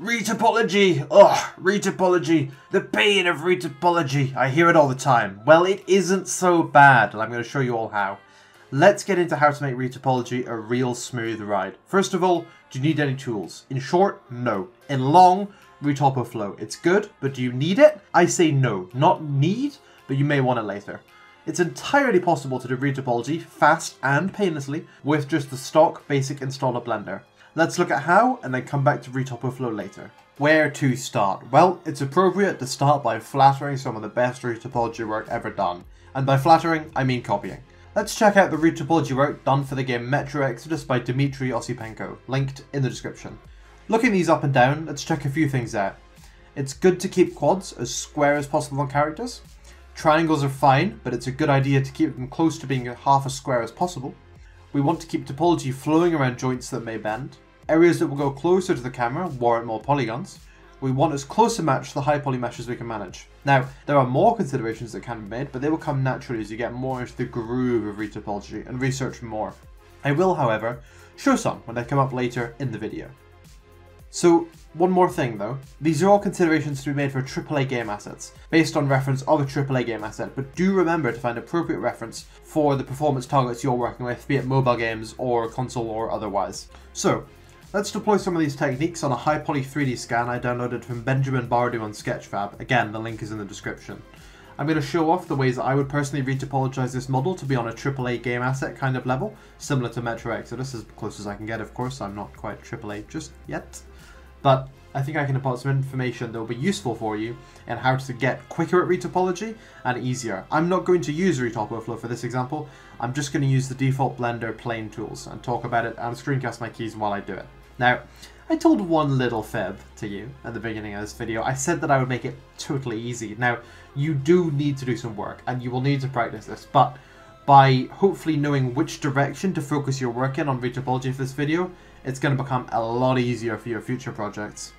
Retopology! Ugh, retopology. The pain of retopology. I hear it all the time. Well, it isn't so bad, and I'm going to show you all how. Let's get into how to make retopology a real smooth ride. First of all, do you need any tools? In short, no. In long, ReTopoFlow. It's good, but do you need it? I say no. Not need, but you may want it later. It's entirely possible to do retopology fast and painlessly with just the stock basic installer blender. Let's look at how and then come back to ReTopoFlow later. Where to start? Well, it's appropriate to start by flattering some of the best retopology work ever done. And by flattering, I mean copying. Let's check out the retopology work done for the game Metro Exodus by Dmitry Osipenko, linked in the description. Looking these up and down, let's check a few things out. It's good to keep quads as square as possible on characters. Triangles are fine, but it's a good idea to keep them close to being half as square as possible. We want to keep topology flowing around joints that may bend. Areas that will go closer to the camera warrant more polygons. We want as close a match to the high poly mesh as we can manage. Now, there are more considerations that can be made, but they will come naturally as you get more into the groove of retopology and research more. I will, however, show some when they come up later in the video. So, one more thing though, these are all considerations to be made for AAA game assets, based on reference of a AAA game asset, but do remember to find appropriate reference for the performance targets you're working with, be it mobile games or console or otherwise. So, let's deploy some of these techniques on a high poly 3D scan I downloaded from Benjamin Bardou on Sketchfab, again the link is in the description. I'm going to show off the ways that I would personally retopologize this model to be on a AAA game asset kind of level, similar to Metro Exodus, as close as I can get of course, I'm not quite AAA just yet. But I think I can impart some information that will be useful for you and how to get quicker at retopology and easier. I'm not going to use ReTopoFlow for this example, I'm just going to use the default Blender plain tools and talk about it and screencast my keys while I do it. Now, I told one little fib to you at the beginning of this video. I said that I would make it totally easy. Now, you do need to do some work and you will need to practice this, but by hopefully knowing which direction to focus your work in on retopology for this video, it's going to become a lot easier for your future projects.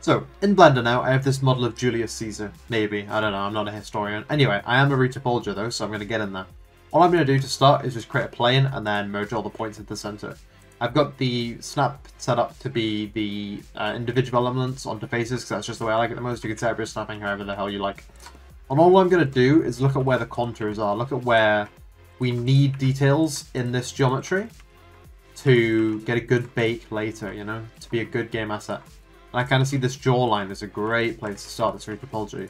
So, in Blender now, I have this model of Julius Caesar. Maybe, I don't know, I'm not a historian. Anyway, I am a retopologer though, so I'm going to get in there. All I'm going to do to start is just create a plane and then merge all the points at the center. I've got the snap set up to be the uh, individual elements onto faces, because that's just the way I like it the most. You can set up your snapping however the hell you like. And all I'm going to do is look at where the contours are, look at where we need details in this geometry, to get a good bake later, you know, to be a good game asset. And I kind of see this jawline as a great place to start this retopology.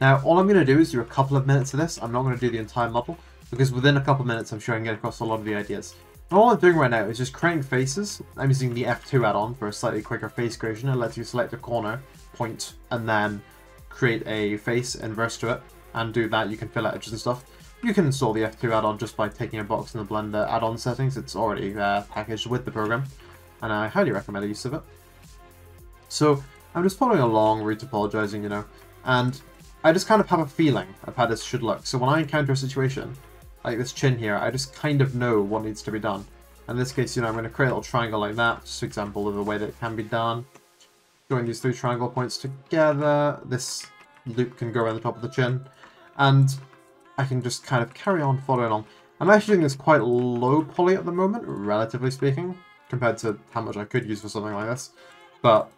Now, all I'm going to do is do a couple of minutes of this. I'm not going to do the entire model, because within a couple of minutes I'm sure I can get across a lot of the ideas. All I'm doing right now is just creating faces. I'm using the F2 add-on for a slightly quicker face creation. It lets you select a corner, point, and then create a face inverse to it. And do that, you can fill out edges and stuff. You can install the F2 add-on just by taking a box in the Blender add-on settings. It's already uh, packaged with the program, and I highly recommend the use of it. So I'm just following along, retopologizing, you know, and I just kind of have a feeling of how this should look. So when I encounter a situation like this chin here, I just kind of know what needs to be done. In this case, you know, I'm going to create a little triangle like that, just an example of the way that it can be done. Join these three triangle points together. This loop can go around the top of the chin. And I can just kind of carry on following on. I'm actually doing this quite low poly at the moment, relatively speaking, compared to how much I could use for something like this. But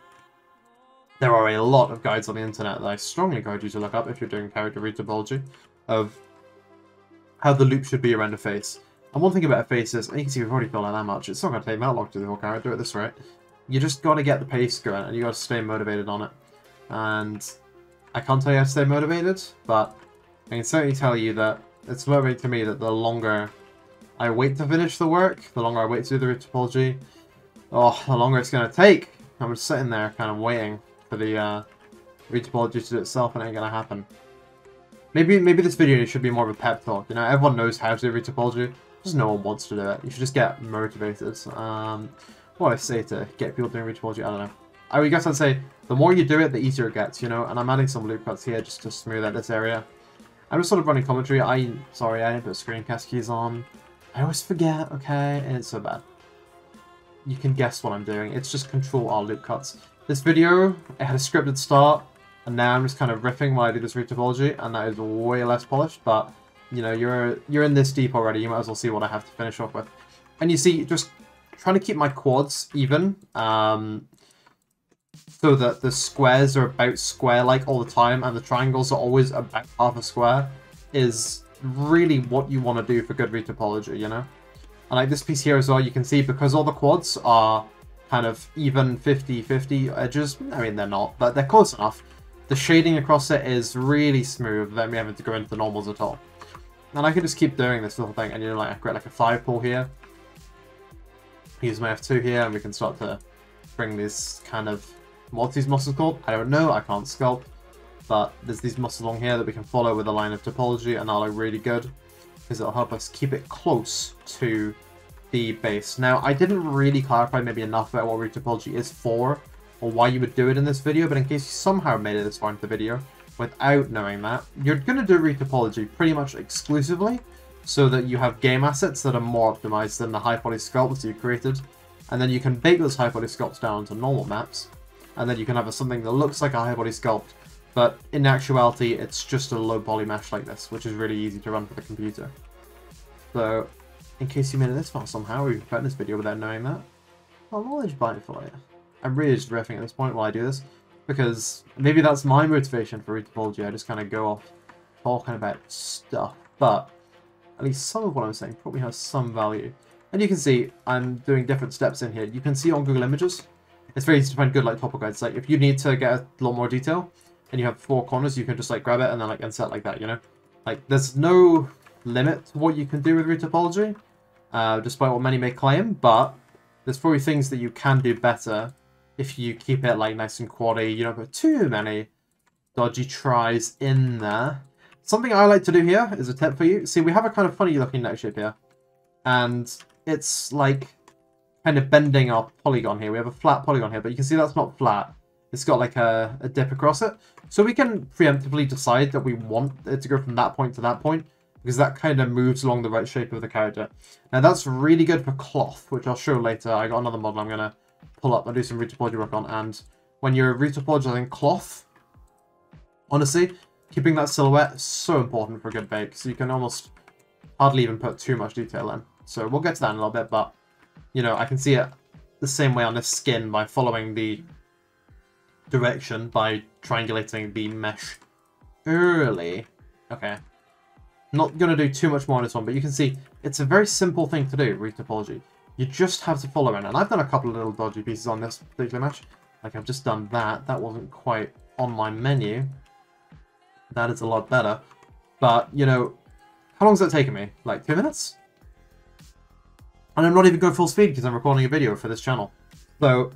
there are a lot of guides on the internet that I strongly encourage you to look up if you're doing character retopology of how the loop should be around a face. And one thing about a face is, you can see we've already filled out that much, it's not going to take that long to do the whole character at this rate. You just got to get the pace going and you got to stay motivated on it. And I can't tell you how to stay motivated, but I can certainly tell you that it's motivating to me that the longer I wait to finish the work, the longer I wait to do the retopology, oh, the longer it's going to take. I'm just sitting there kind of waiting for the uh, retopology to do itself and it ain't going to happen. Maybe maybe this video should be more of a pep talk, you know, everyone knows how to do retopology, just no one wants to do it. You should just get motivated. Um, what I say to get people doing retopology, I don't know. I would guess I'd say the more you do it, the easier it gets, you know, and I'm adding some loop cuts here just to smooth out this area. I'm just sort of running commentary. I sorry, I didn't put screencast keys on. I always forget, okay, it's so bad. You can guess what I'm doing. It's just control R loop cuts. This video, it had a scripted start, and now I'm just kind of riffing while I do this retopology, and that is way less polished, but you know, you're you're in this deep already, you might as well see what I have to finish off with. And you see, just trying to keep my quads even, um, so that the squares are about square-like all the time and the triangles are always about half a square is really what you want to do for good retopology, you know? And like this piece here as well, you can see because all the quads are kind of even 50-50 edges, I mean they're not, but they're close enough. The shading across it is really smooth without me having to go into the normals at all. And I can just keep doing this little thing and you know like I create like a 5 pole here. Use my F2 here and we can start to bring this kind of What's these muscles called? I don't know, I can't sculpt. But there's these muscles along here that we can follow with a line of topology and that'll look really good. Because it'll help us keep it close to the base. Now, I didn't really clarify maybe enough about what retopology is for, or why you would do it in this video, but in case you somehow made it this far into the video without knowing that, you're going to do retopology pretty much exclusively, so that you have game assets that are more optimized than the high poly sculpts you created, and then you can bake those high poly sculpts down to normal maps, and then you can have a, something that looks like a high poly sculpt, but in actuality it's just a low poly mesh like this, which is really easy to run for the computer. So, in case you made it this far somehow, or you've found this video without knowing that, well, knowledge bite for you. I'm really just riffing at this point while I do this, because maybe that's my motivation for retopology, I just kind of go off talking about stuff, but at least some of what I'm saying probably has some value. And you can see I'm doing different steps in here. You can see on Google Images, it's very easy to find good like topo guides. Like if you need to get a lot more detail and you have four corners, you can just like grab it and then like insert like that, you know? Like there's no limit to what you can do with retopology, uh, despite what many may claim, but there's probably things that you can do better if you keep it like nice and quality, you don't put too many dodgy tris in there. Something I like to do here is a tip for you. See, we have a kind of funny looking neck shape here. And it's like kind of bending our polygon here. We have a flat polygon here, but you can see that's not flat. It's got like a, a dip across it. So we can preemptively decide that we want it to go from that point to that point, because that kind of moves along the right shape of the character. Now that's really good for cloth, which I'll show later. I got another model I'm going to pull up and do some root retopology work on, and when you're retopologizing cloth, honestly, keeping that silhouette is so important for a good bake, so you can almost hardly even put too much detail in. So we'll get to that in a little bit, but you know, I can see it the same way on this skin by following the direction by triangulating the mesh early. Okay. Not going to do too much more on this one, but you can see it's a very simple thing to do, retopology. You just have to follow in. And I've done a couple of little dodgy pieces on this particular match. Like, I've just done that. That wasn't quite on my menu. That is a lot better. But, you know, how long has that taken me? Like, two minutes? And I'm not even going full speed because I'm recording a video for this channel. So,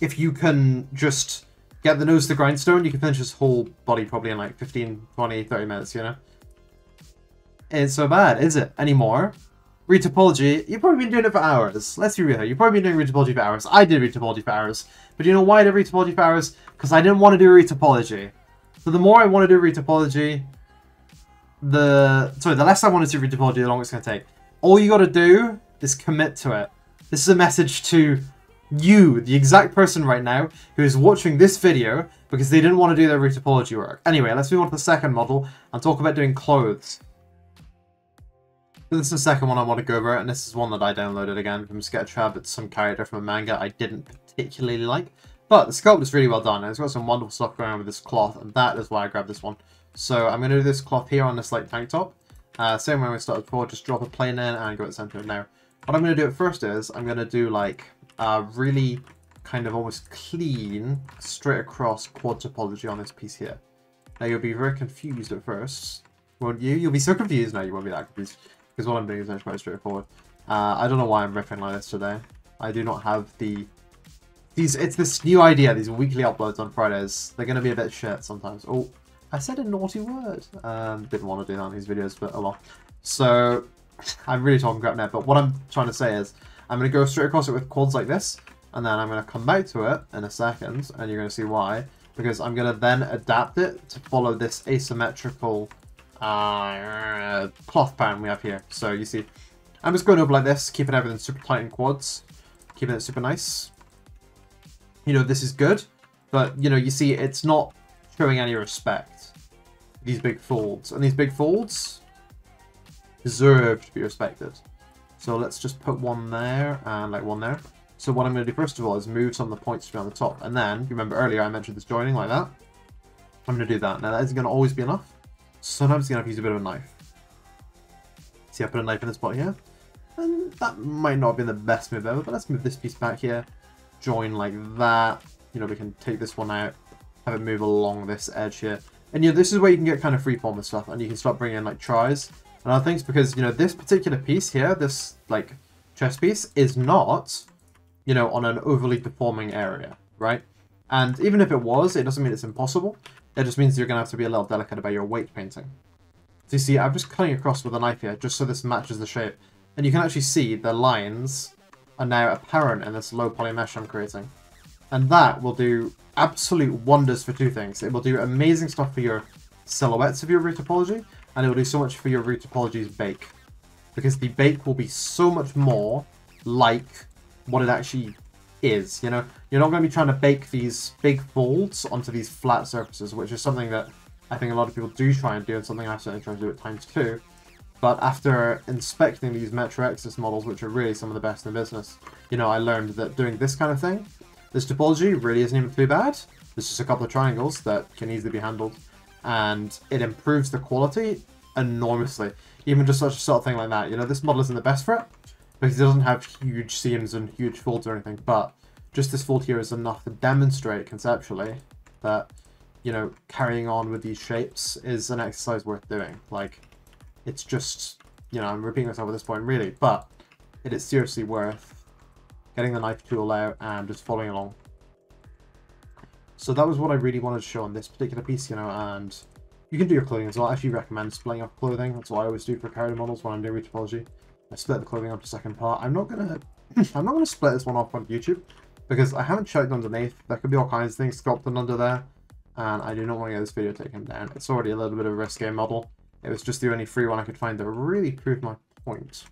if you can just get the nose to the grindstone, you can finish this whole body probably in like 15, 20, 30 minutes, you know? It's so bad, is it? Anymore? Retopology, you've probably been doing it for hours. Let's be real here. You've probably been doing retopology for hours. I did retopology for hours. But you know why I did retopology for hours? Because I didn't want to do retopology. So the more I want to do retopology, the... Sorry, the less I want to do retopology, the longer it's going to take. All you got to do is commit to it. This is a message to you, the exact person right now, who is watching this video because they didn't want to do their retopology work. Anyway, let's move on to the second model and talk about doing clothes. This is the second one I want to go over, and this is one that I downloaded again from Sketchfab. It's some character from a manga I didn't particularly like, but the sculpt is really well done, and it's got some wonderful stuff going on with this cloth, and that is why I grabbed this one. So I'm going to do this cloth here on this like tank top. Uh, same way we started before, just drop a plane in and go at the center now. What I'm going to do at first is I'm going to do like a really kind of almost clean straight across quad topology on this piece here. Now you'll be very confused at first, won't you? You'll be so confused now you won't be that confused because what I'm doing is actually quite straightforward. Uh, I don't know why I'm riffing like this today. I do not have the these. It's this new idea. These weekly uploads on Fridays. They're going to be a bit shit sometimes. Oh, I said a naughty word. Um, didn't want to do that in these videos, but a lot. So I'm really talking crap now, but what I'm trying to say is I'm going to go straight across it with quads like this, and then I'm going to come back to it in a second, and you're going to see why. Because I'm going to then adapt it to follow this asymmetrical uh, cloth pattern we have here. So you see, I'm just going over like this, keeping everything super tight in quads, keeping it super nice. You know, this is good, but, you know, you see it's not showing any respect. These big folds. And these big folds, deserve to be respected. So let's just put one there and like one there. So what I'm going to do first of all is move some of the points on the top. And then, you remember earlier I mentioned this joining like that? I'm going to do that. Now that isn't going to always be enough. Sometimes you're to have to use a bit of a knife. See, I put a knife in the spot here. And that might not have been the best move ever, but let's move this piece back here. Join like that. You know, we can take this one out, have it move along this edge here. And you know, this is where you can get kind of freeform and stuff, and you can start bringing in like tris and other things, because, you know, this particular piece here, this, like, chess piece, is not, you know, on an overly deforming area, right? And even if it was, it doesn't mean it's impossible. It just means you're going to have to be a little delicate about your weight painting. So you see, I'm just cutting across with a knife here, just so this matches the shape. And you can actually see the lines are now apparent in this low poly mesh I'm creating. And that will do absolute wonders for two things. It will do amazing stuff for your silhouettes of your root topology, and it will do so much for your root topology's bake. Because the bake will be so much more like what it actually is, you know? You're not going to be trying to bake these big folds onto these flat surfaces, which is something that I think a lot of people do try and do, and something I certainly try to do at times too. But after inspecting these Metro Exodus models, which are really some of the best in the business, you know, I learned that doing this kind of thing, this topology really isn't even too bad. There's just a couple of triangles that can easily be handled, and it improves the quality enormously. Even just such a sort of thing like that. You know, this model isn't the best for it, because it doesn't have huge seams and huge folds or anything, but just this fold here is enough to demonstrate conceptually that, you know, carrying on with these shapes is an exercise worth doing. Like, it's just, you know, I'm repeating myself at this point really, but it is seriously worth getting the knife tool out and just following along. So that was what I really wanted to show on this particular piece, you know, and you can do your clothing as well. I actually recommend splitting up clothing. That's what I always do for character models when I'm doing topology. I split the clothing up to second part. I'm not gonna I'm not gonna split this one off on YouTube because I haven't checked underneath. There could be all kinds of things sculpted under there, and I do not want to get this video taken down. It's already a little bit of a risque model. It was just the only free one I could find that really proved my point.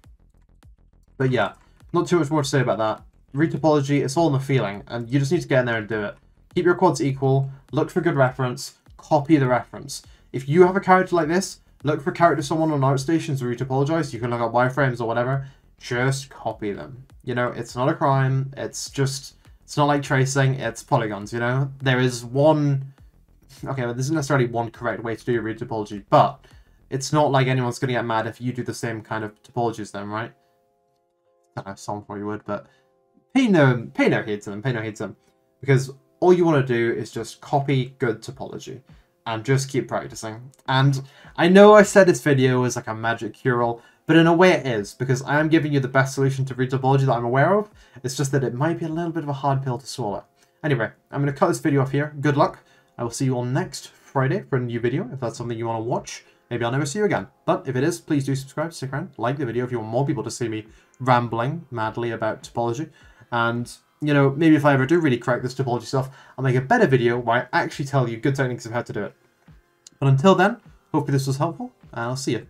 But yeah, not too much more to say about that. Retopology, it's all in the feeling, and you just need to get in there and do it. Keep your quads equal, look for good reference, copy the reference. If you have a character like this, look for characters someone on ArtStations or retopologize, you can look at wireframes or whatever, just copy them. You know, it's not a crime, it's just, it's not like tracing, it's polygons, you know? There is one, okay, well, this isn't necessarily one correct way to do your retopology, but it's not like anyone's going to get mad if you do the same kind of topology as them, right? I don't know, some probably would, but pay no, pay no heed to them, pay no heed to them. Because all you want to do is just copy good topology and just keep practicing. And I know I said this video is like a magic cure-all, but in a way it is, because I am giving you the best solution to retopology that I'm aware of. It's just that it might be a little bit of a hard pill to swallow. Anyway, I'm going to cut this video off here. Good luck. I will see you all next Friday for a new video, if that's something you want to watch. Maybe I'll never see you again. But if it is, please do subscribe, stick around, like the video if you want more people to see me rambling madly about topology. And, you know, maybe if I ever do really crack this topology stuff, I'll make a better video where I actually tell you good techniques of how to do it. But until then, hopefully this was helpful, and I'll see you.